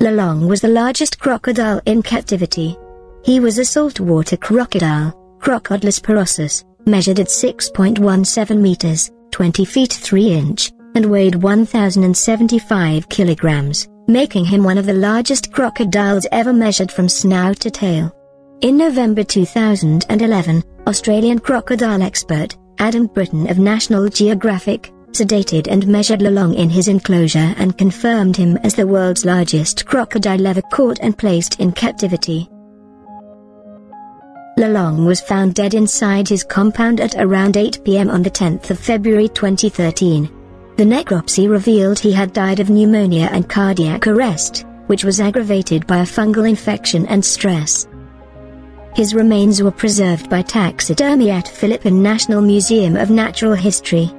Lolong was the largest crocodile in captivity. He was a saltwater crocodile, Crocodylus porosus, measured at 6.17 meters, 20 feet 3 inch, and weighed 1,075 kilograms, making him one of the largest crocodiles ever measured from snout to tail. In November 2011, Australian crocodile expert, Adam Britton of National Geographic, sedated and measured Lolong in his enclosure and confirmed him as the world's largest crocodile ever caught and placed in captivity. Lolong was found dead inside his compound at around 8 p.m. on the 10th of February 2013. The necropsy revealed he had died of pneumonia and cardiac arrest, which was aggravated by a fungal infection and stress. His remains were preserved by taxidermy at Philippine National Museum of Natural History.